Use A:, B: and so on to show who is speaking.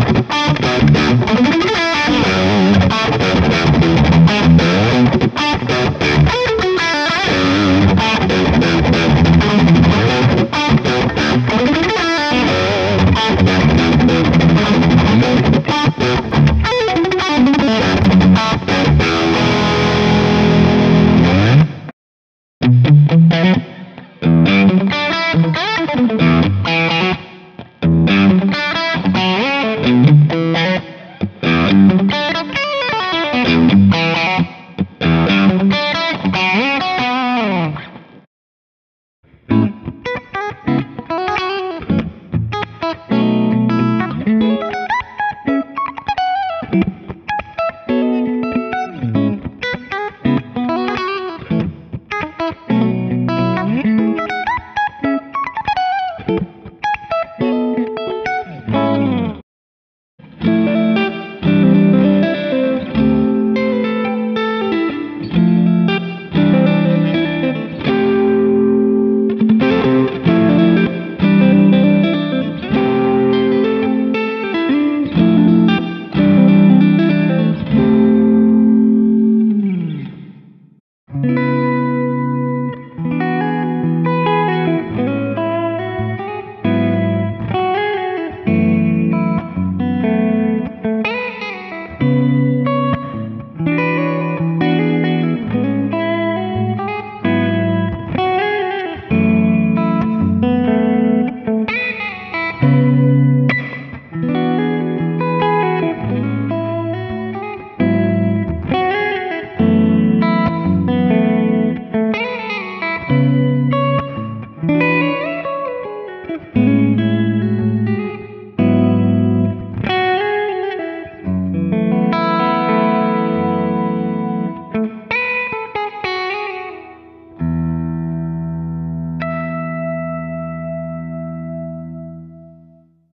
A: Thank you. thank you Música thank you